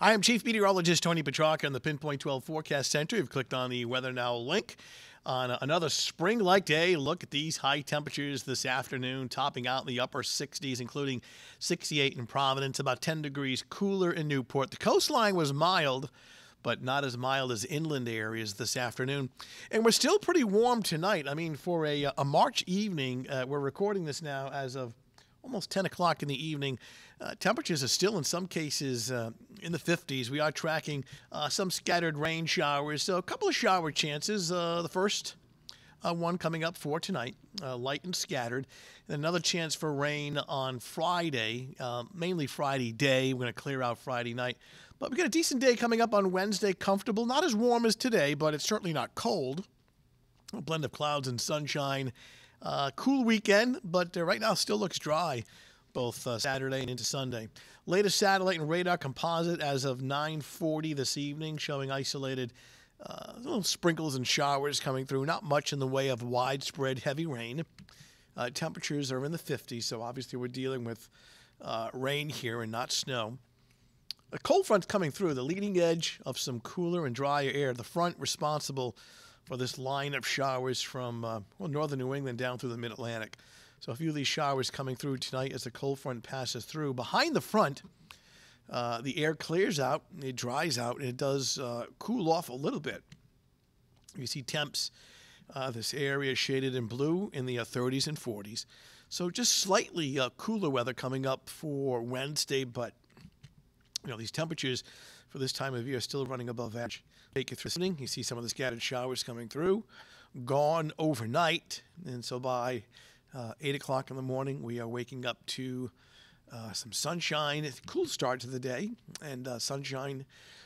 I am Chief Meteorologist Tony Petrarca in the Pinpoint 12 Forecast Center. You've clicked on the Weather Now link. On another spring like day, look at these high temperatures this afternoon, topping out in the upper 60s, including 68 in Providence, about 10 degrees cooler in Newport. The coastline was mild, but not as mild as inland areas this afternoon. And we're still pretty warm tonight. I mean, for a, a March evening, uh, we're recording this now as of almost 10 o'clock in the evening. Uh, temperatures are still, in some cases, uh, in the 50s. We are tracking uh, some scattered rain showers, so a couple of shower chances. Uh, the first uh, one coming up for tonight, uh, light and scattered. And another chance for rain on Friday, mainly Friday day. We're going to clear out Friday night. But we've got a decent day coming up on Wednesday, comfortable. Not as warm as today, but it's certainly not cold. A blend of clouds and sunshine. Uh, cool weekend, but uh, right now still looks dry, both uh, Saturday and into Sunday. Latest satellite and radar composite as of 9:40 this evening, showing isolated uh, little sprinkles and showers coming through. Not much in the way of widespread heavy rain. Uh, temperatures are in the 50s, so obviously we're dealing with uh, rain here and not snow. A cold front's coming through, the leading edge of some cooler and drier air. The front responsible for this line of showers from uh, well, northern New England down through the mid Atlantic. So a few of these showers coming through tonight as the cold front passes through. Behind the front, uh, the air clears out, it dries out, and it does uh, cool off a little bit. You see temps, uh, this area shaded in blue in the 30s uh, and 40s. So just slightly uh, cooler weather coming up for Wednesday, but you know these temperatures for this time of year are still running above average. Take you through listening. You see some of the scattered showers coming through, gone overnight, and so by uh, eight o'clock in the morning, we are waking up to uh, some sunshine. It's a cool start to the day, and uh, sunshine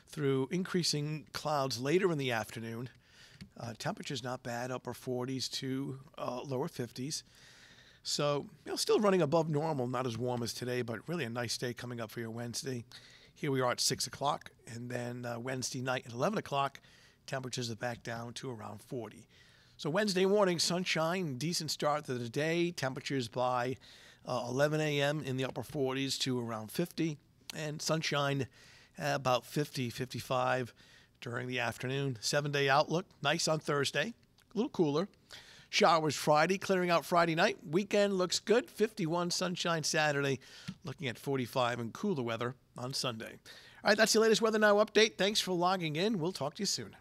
through increasing clouds later in the afternoon. Uh, temperatures not bad, upper 40s to uh, lower 50s. So, you know, still running above normal, not as warm as today, but really a nice day coming up for your Wednesday. Here we are at 6 o'clock, and then uh, Wednesday night at 11 o'clock, temperatures are back down to around 40. So Wednesday morning, sunshine, decent start to the day, temperatures by uh, 11 a.m. in the upper 40s to around 50, and sunshine about 50, 55 during the afternoon. Seven day outlook, nice on Thursday, a little cooler. Showers Friday, clearing out Friday night. Weekend looks good. 51 sunshine Saturday, looking at 45 and cooler weather on Sunday. All right, that's the latest Weather Now update. Thanks for logging in. We'll talk to you soon.